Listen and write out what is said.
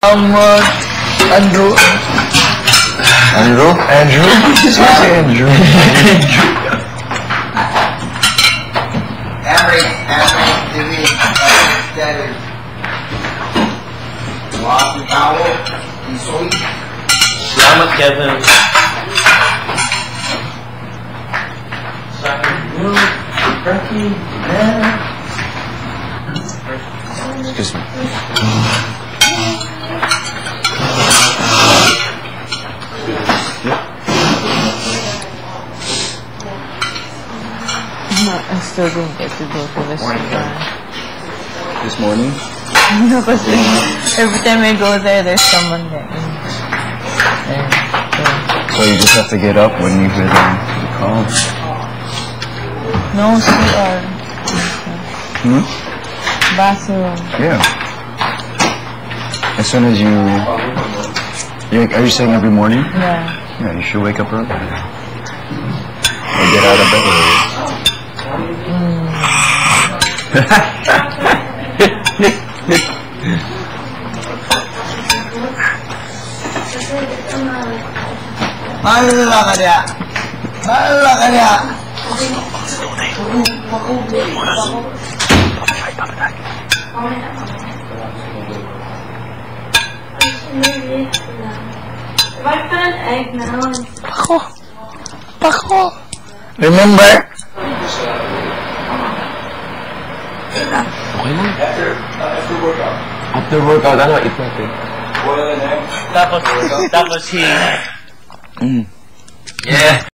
Um, uh, Andrew. Andrew? Andrew? si Andrew. Henry, Henry, David, David. Wapong tao, isoy. Salamat, Kevin. Excuse me. No, I still didn't get to go to the store. This morning? No, kasi every time I go there, there's someone there. And, So you just have to get up when you hear them call. no CR. Hmm? Bathroom. Yeah. As soon as you... you are you saying every morning? Yeah. Yeah, you should wake up early. Or get out of bed early. 嗯。哈哈哈哈哈！你你。完了，干爹！完了，干爹！Remember? Okay lang. After workout, After workout, ano, eat natin. Tapos, tapos si... Mm. Yeah.